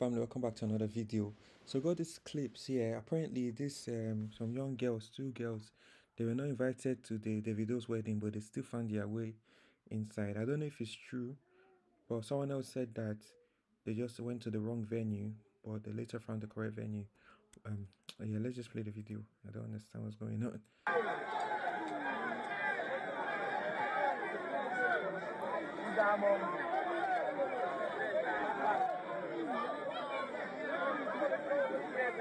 family welcome back to another video. So got these clips here. Apparently this um some young girls two girls they were not invited to the davido's wedding but they still found their way inside. I don't know if it's true but someone else said that they just went to the wrong venue but they later found the correct venue. Um yeah let's just play the video. I don't understand what's going on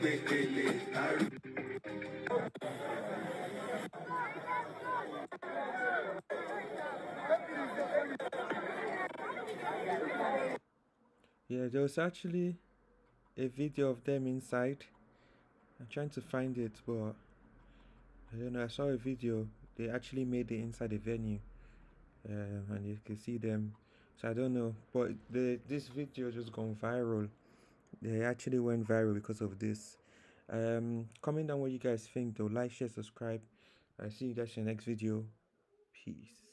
pékélé, arúgbó. Yeah, there was actually a video of them inside. I'm trying to find it, but I don't know. I saw a video. They actually made it inside the venue, um, and you can see them. So I don't know, but the this video just gone viral. They actually went viral because of this. Um, comment down what you guys think. Though, like, share, subscribe. I see you guys in the next video. Peace.